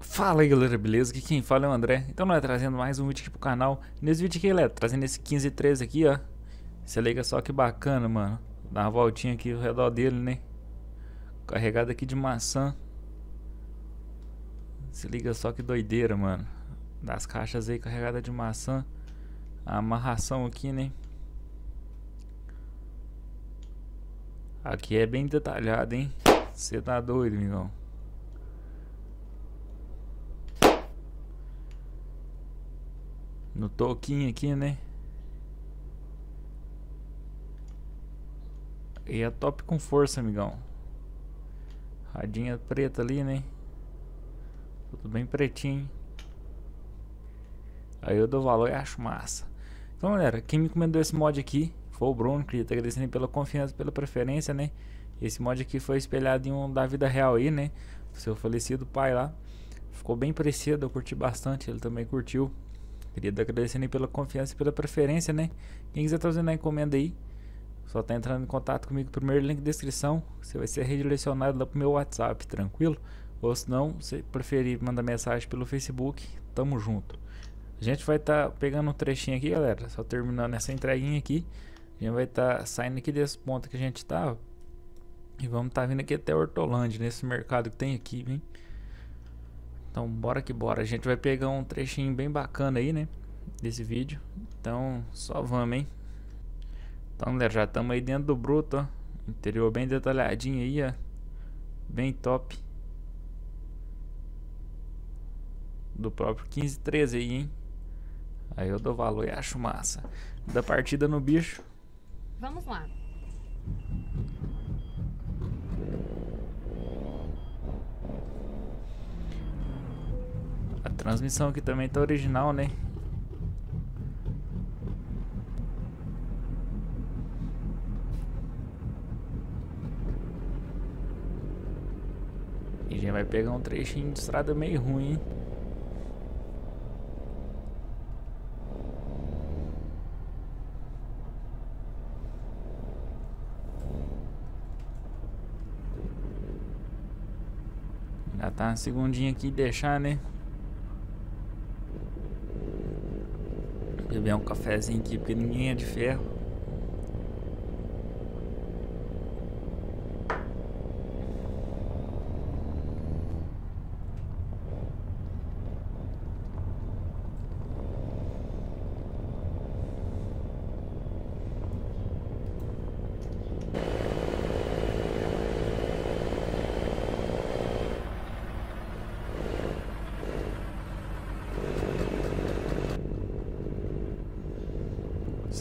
Fala aí galera, beleza? Aqui quem fala é o André. Então nós trazendo mais um vídeo aqui pro canal. Nesse vídeo aqui, galera, trazendo esse 1513 aqui, ó. Se liga só que bacana, mano. Dá uma voltinha aqui ao redor dele, né? Carregado aqui de maçã. Se liga só que doideira, mano. Das caixas aí carregadas de maçã. A amarração aqui, né? Aqui é bem detalhado, hein? Você tá doido, amigão. No toquinho aqui, né? E é top com força, amigão. Radinha preta ali, né? Tudo bem pretinho. Aí eu dou valor e acho massa. Então, galera, quem me encomendou esse mod aqui foi o Bruno, queria tá agradecendo pela confiança, pela preferência, né? Esse mod aqui foi espelhado em um da vida real aí, né? Do seu falecido pai lá. Ficou bem parecido, eu curti bastante, ele também curtiu. Queria agradecendo pela confiança e pela preferência, né? Quem quiser trazer na encomenda aí, só tá entrando em contato comigo, primeiro link na descrição. Você vai ser redirecionado lá pro meu WhatsApp, tranquilo? Ou se não, se preferir mandar mensagem pelo Facebook, tamo junto. A gente vai estar tá pegando um trechinho aqui, galera. Só terminando essa entreguinha aqui. A gente vai estar tá saindo aqui desse ponto que a gente tá. E vamos estar tá vindo aqui até Hortolândia, nesse mercado que tem aqui, hein? Então, bora que bora. A gente vai pegar um trechinho bem bacana aí, né? Desse vídeo. Então, só vamos, hein? Então, galera, já estamos aí dentro do bruto, ó. Interior bem detalhadinho aí, ó. Bem top. Do próprio 1513 aí, hein? Aí eu dou valor e acho massa. Da partida no bicho. Vamos lá. transmissão aqui também tá original, né? E já vai pegar um trechinho de estrada meio ruim, hein? Já tá segundinha aqui deixar, né? Beber um cafezinho aqui, porque ninguém é de ferro.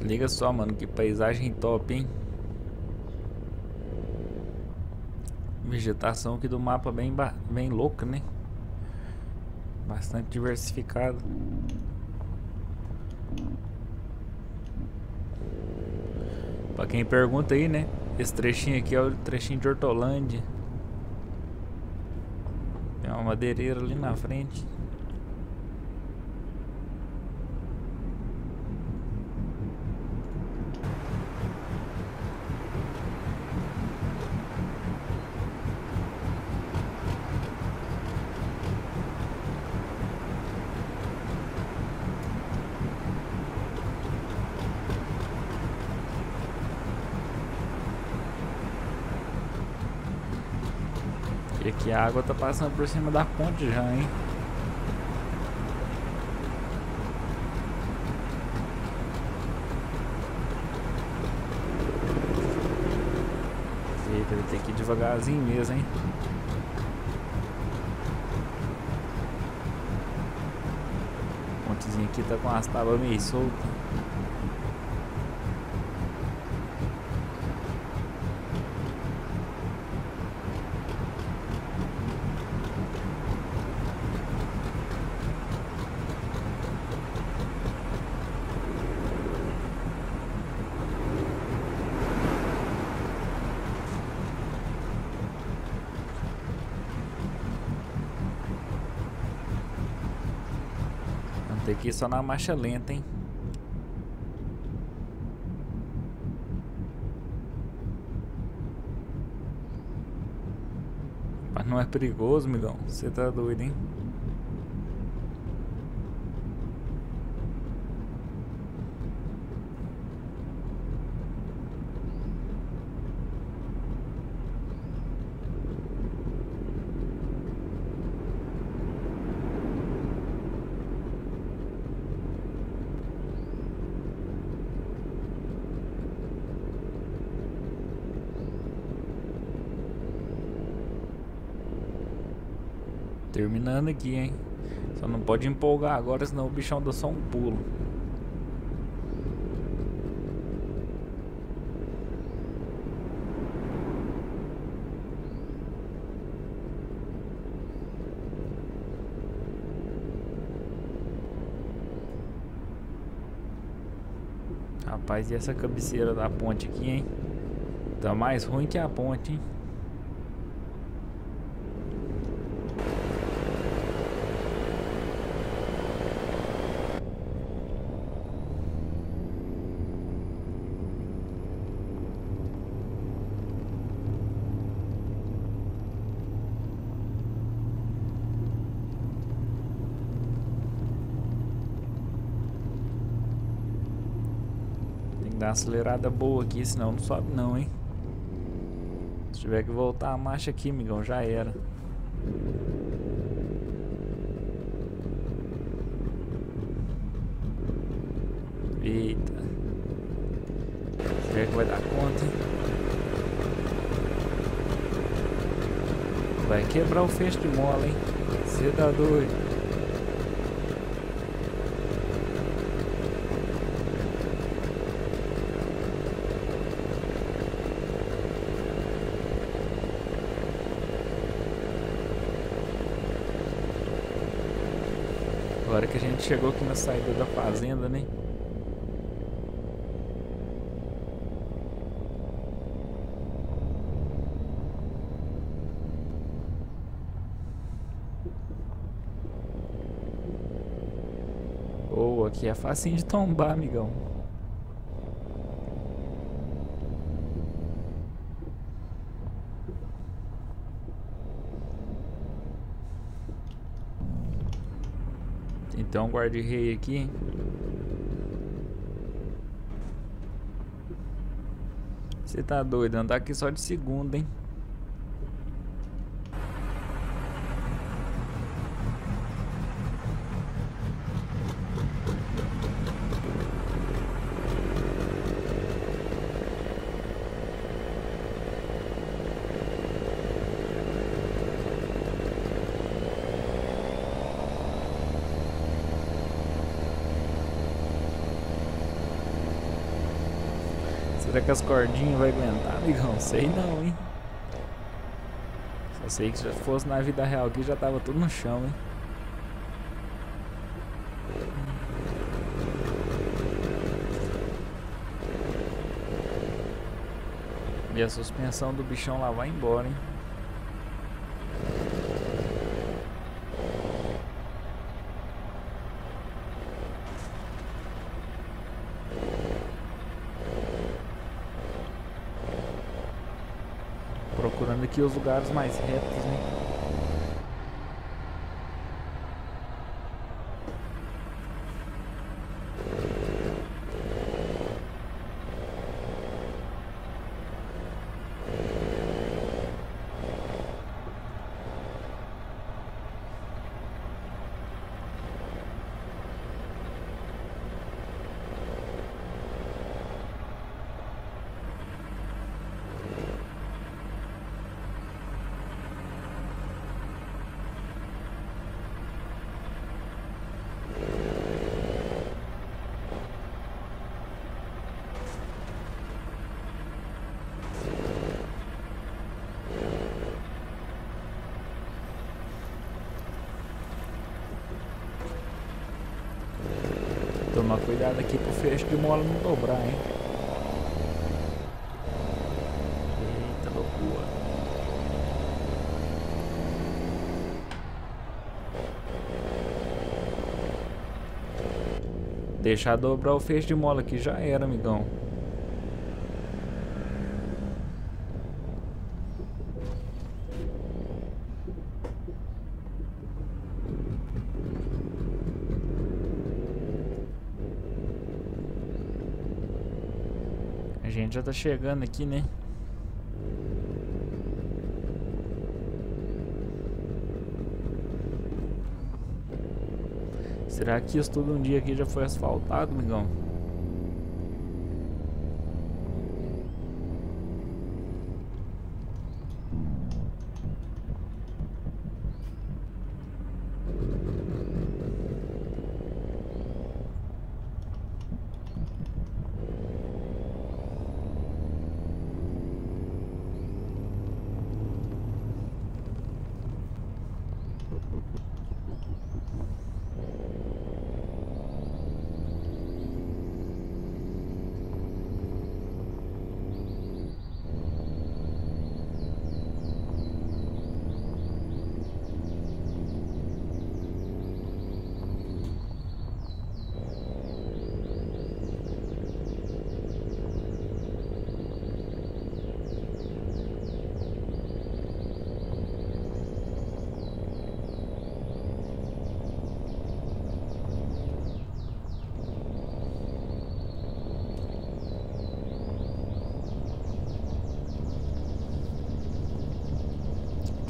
Se liga só, mano, que paisagem top, hein? Vegetação aqui do mapa bem, bem louca, né? Bastante diversificado. Pra quem pergunta aí, né? Esse trechinho aqui é o trechinho de Hortolândia. Tem uma madeireira ali na frente. E aqui a água tá passando por cima da ponte já, hein? Eita, vai ter que ir devagarzinho mesmo, hein? A pontezinha aqui tá com as tábuas meio soltas. Aqui que ir só na marcha lenta, hein? Mas não é perigoso, milão. Você tá doido, hein? Terminando aqui, hein? Só não pode empolgar agora, senão o bichão dá só um pulo. Rapaz, e essa cabeceira da ponte aqui, hein? Tá mais ruim que a ponte, hein? Dar uma acelerada boa aqui, senão não sobe não, hein? Se tiver que voltar a marcha aqui, amigão, já era. Eita. Será que vai dar conta? Vai quebrar o fecho de mola, hein? Você tá doido. Agora que a gente chegou aqui na saída da fazenda, né? Ou aqui é facinho de tombar, amigão. Então guarda-rei aqui. Você tá doido, andar aqui só de segunda, hein? Será que as cordinhas vai aguentar, amigão? Sei não, hein? Só sei que se fosse na vida real aqui já tava tudo no chão, hein? E a suspensão do bichão lá vai embora, hein? Procurando aqui os lugares mais retos, né? Tomar cuidado aqui pro fecho de mola não dobrar, hein? Eita loucura. Deixar dobrar o fecho de mola aqui já era, amigão. Gente já tá chegando aqui, né? Será que isso todo um dia aqui já foi asfaltado, migão?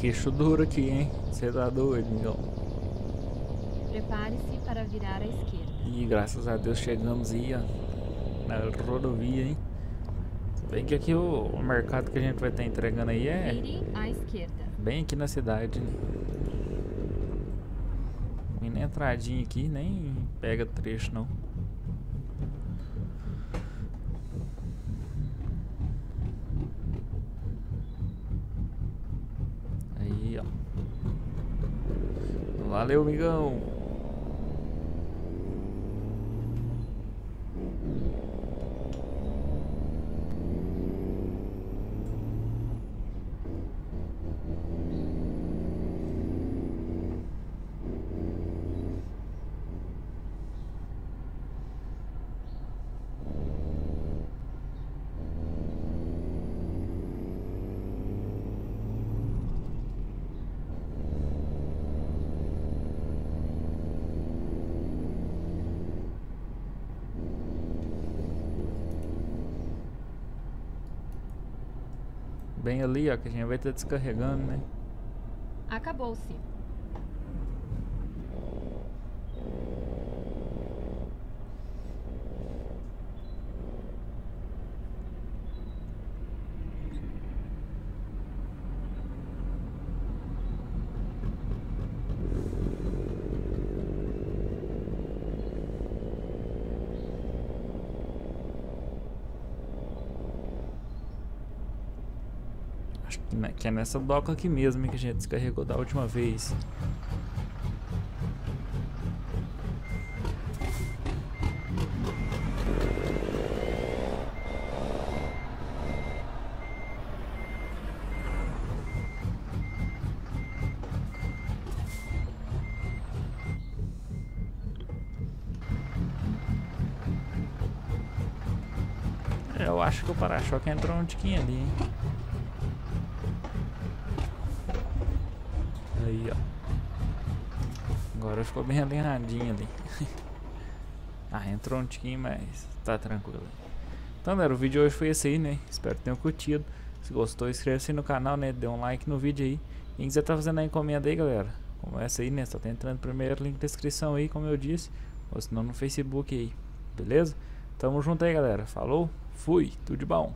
Queixo duro aqui, hein? Você tá doido, migão. Prepare-se para virar à esquerda. E graças a Deus chegamos aí, ó, na rodovia, hein? Bem que aqui o, o mercado que a gente vai estar entregando aí é Vire à esquerda. bem aqui na cidade, né? E na entradinha aqui nem pega trecho não. Aí, ó. Valeu, migão. Bem ali, ó, que a gente vai estar descarregando, né? Acabou-se. Que, ne- que é nessa doca aqui mesmo que a gente descarregou da última vez. É, Eu acho que o para-choque entrou um tiquinho ali, hein? Aí, ó. Agora ficou bem alinhadinho ali. ah, entrou um tiquinho, mas tá tranquilo. Então, galera, o vídeo hoje foi esse aí, né? Espero que tenham curtido. Se gostou, inscreva-se no canal, né? Dê um like no vídeo aí. Quem quiser tá fazendo a encomenda aí, galera. Como essa aí, né? Só tá entrando primeiro, link na descrição aí, como eu disse. Ou senão no Facebook aí. Beleza? Tamo junto aí, galera. Falou, fui, tudo de bom.